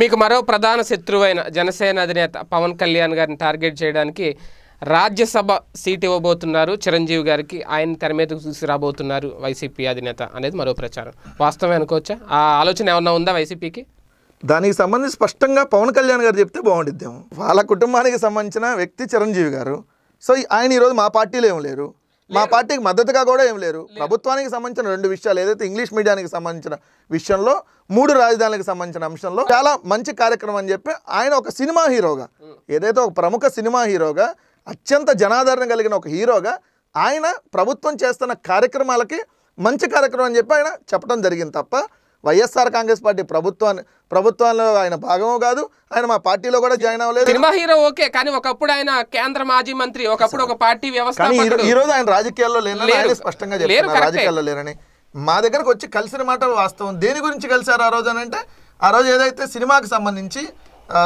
మీకు మరో ప్రధాన శత్రువైన జనసేన అధినేత పవన్ కళ్యాణ్ గారిని టార్గెట్ చేయడానికి రాజ్యసభ సీట్ ఇవ్వబోతున్నారు. చిరంజీవి గారికి ఆయన తెర మీదకు చూసి రాబోతున్నారు వైసీపీ అధినేత అనేది మరో ప్రచారం. వాస్తవమే అనుకోవచ్చా? ఆ ఆలోచన ఏమన్నా ఉందా వైసీపీకి? దానికి సంబంధించి స్పష్టంగా పవన్ కళ్యాణ్ గారు చెప్తే బాగుండిద్దాము. వాళ్ళ కుటుంబానికి సంబంధించిన వ్యక్తి చిరంజీవి గారు. సో ఆయన ఈరోజు మా పార్టీలో ఏం లేరు. మా పార్టీకి మద్దతుగా కూడా ఏం లేరు. ప్రభుత్వానికి సంబంధించిన రెండు విషయాలు ఏదైతే ఇంగ్లీష్ మీడియానికి సంబంధించిన విషయంలో మూడు రాజధానులకు సంబంధించిన అంశంలో చాలా మంచి కార్యక్రమం అని చెప్పి ఆయన ఒక సినిమా హీరోగా ఏదైతే ఒక ప్రముఖ సినిమా హీరోగా అత్యంత జనాదరణ కలిగిన ఒక హీరోగా ఆయన ప్రభుత్వం చేస్తున్న కార్యక్రమాలకి మంచి కార్యక్రమం అని చెప్పి ఆయన చెప్పడం జరిగింది తప్ప వైఎస్ఆర్ కాంగ్రెస్ పార్టీ ప్రభుత్వాన్ని ప్రభుత్వంలో ఆయన భాగము కాదు ఆయన మా పార్టీలో కూడా జాయిన్ అవ్వలేదు. సినిమా హీరో ఓకే కానీ ఒకప్పుడు ఆయన కేంద్ర మాజీ మంత్రి ఒకప్పుడు ఒక పార్టీ కానీ ఈ రోజు ఆయన రాజకీయాల్లో. ఆయన స్పష్టంగా కరెక్టే. రాజకీయాల్లో లేరని. మా దగ్గరకు వచ్చి కలిసిన మాట వాస్తవం. దేని గురించి కలిశారు ఆ రోజు అని అంటే ఆ రోజు ఏదైతే సినిమాకి సంబంధించి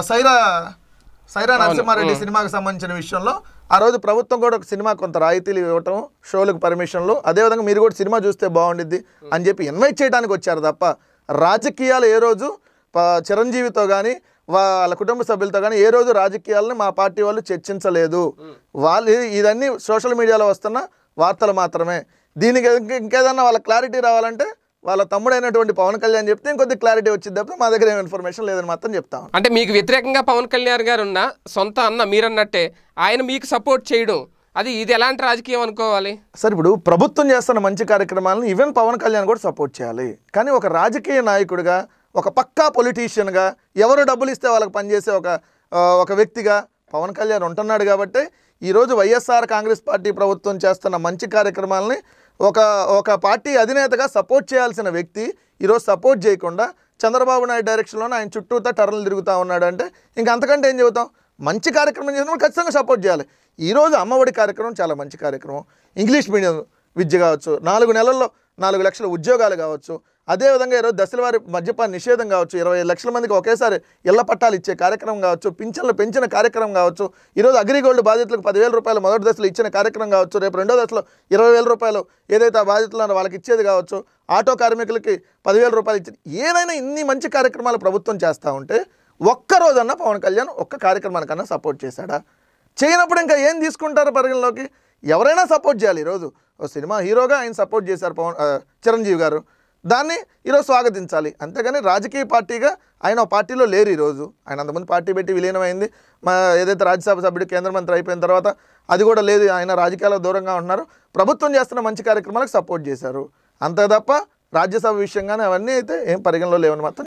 సైరా సైరా నరసింహారెడ్డి సినిమాకి సంబంధించిన విషయంలో ఆ రోజు ప్రభుత్వం కూడా ఒక సినిమా కొంత రాయితీలు ఇవ్వటం షోలకు పర్మిషన్లు అదేవిధంగా మీరు కూడా సినిమా చూస్తే బాగుండిద్ది అని చెప్పి ఇన్వైట్ చేయడానికి వచ్చారు తప్ప రాజకీయాలు ఏ రోజు చిరంజీవితో కానీ వాళ్ళ కుటుంబ సభ్యులతో కానీ ఏ రోజు రాజకీయాలను మా పార్టీ వాళ్ళు చర్చించలేదు. వాళ్ళు ఇదన్నీ సోషల్ మీడియాలో వస్తున్న వార్తలు మాత్రమే. దీనికి ఇంక- ఇంకేదన్నా వాళ్ళ క్లారిటీ రావాలంటే వాళ్ళ తమ్ముడైనటువంటి పవన్ కళ్యాణ్ చెప్తే ఇంకొద్ది క్లారిటీ వచ్చింది తప్ప మా దగ్గర ఇన్ఫర్మేషన్ లేదని మాత్రం చెప్తాం అంటే మీకు వ్యతిరేకంగా పవన్ కళ్యాణ్ గారు ఉన్న సొంత అన్న మీరన్నట్టే ఆయన మీకు సపోర్ట్ చేయడం. అది ఇది ఎలాంటి రాజకీయం అనుకోవాలి? సార్ ఇప్పుడు ప్రభుత్వం చేస్తున్న మంచి కార్యక్రమాలను ఈవెన్ పవన్ కళ్యాణ్ కూడా సపోర్ట్ చేయాలి. కానీ ఒక రాజకీయ నాయకుడిగా ఒక పక్కా పొలిటీషియన్గా ఎవరు డబ్బులు ఇస్తే వాళ్ళకి పనిచేసే ఒక ఒక వ్యక్తిగా పవన్ కళ్యాణ్ ఉంటున్నాడు కాబట్టి ఈరోజు వైఎస్ఆర్ కాంగ్రెస్ పార్టీ ప్రభుత్వం చేస్తున్న మంచి కార్యక్రమాలని ఒక ఒక పార్టీ అధినేతగా సపోర్ట్ చేయాల్సిన వ్యక్తి ఈరోజు సపోర్ట్ చేయకుండా చంద్రబాబు నాయుడు డైరెక్షన్లోనే ఆయన చుట్టూతా టర్నలు తిరుగుతూ ఉన్నాడంటే ఇంకా అంతకంటే ఏం చెబుతాం? మంచి కార్యక్రమం చేసినప్పుడు ఖచ్చితంగా సపోర్ట్ చేయాలి. ఈరోజు అమ్మఒడి కార్యక్రమం చాలా మంచి కార్యక్రమం. ఇంగ్లీష్ మీడియం విద్య కావచ్చు నాలుగు నెలల్లో నాలుగు లక్షల ఉద్యోగాలు కావచ్చు అదేవిధంగా ఈరోజు దశల వారి మద్యపాన నిషేధం కావచ్చు ఇరవై లక్షల మందికి ఒకేసారి ఇళ్ళ పట్టాలు ఇచ్చే కార్యక్రమం కావచ్చు పింఛన్లు పెంచిన కార్యక్రమం కావచ్చు ఈరోజు అగ్రిగోల్డ్ బాధితులకు పదివేల రూపాయలు మొదటి దశలో ఇచ్చిన కార్యక్రమం కావచ్చు రేపు రెండో దశలో ఇరవై వేల రూపాయలు ఏదైతే ఆ బాధితులు వాళ్ళకి ఇచ్చేది కావచ్చు ఆటో కార్మికులకి పదివేల రూపాయలు ఇచ్చేది ఏదైనా ఇన్ని మంచి కార్యక్రమాలు ప్రభుత్వం చేస్తూ ఉంటే ఒక్కరోజన్నా పవన్ కళ్యాణ్ ఒక్క కార్యక్రమానికన్నా సపోర్ట్ చేశాడా? చేయనప్పుడు ఇంకా ఏం తీసుకుంటారు పరిగణలోకి? ఎవరైనా సపోర్ట్ చేయాలి. ఈరోజు ఓ సినిమా హీరోగా ఆయన సపోర్ట్ చేశారు పవన్ చిరంజీవి గారు. దాన్ని ఈరోజు స్వాగతించాలి. అంతేగాని రాజకీయ పార్టీగా ఆయన పార్టీలో లేరు ఈరోజు. ఆయన అంతమంది పార్టీ పెట్టి విలీనమైంది. మా ఏదైతే రాజ్యసభ సభ్యుడు కేంద్ర మంత్రి అయిపోయిన తర్వాత అది కూడా లేదు. ఆయన రాజకీయాలకు దూరంగా ఉంటున్నారు. ప్రభుత్వం చేస్తున్న మంచి కార్యక్రమాలకు సపోర్ట్ చేశారు. అంతే తప్ప రాజ్యసభ విషయంగానే అవన్నీ అయితే ఏం పరిగణలో లేవని మాత్రం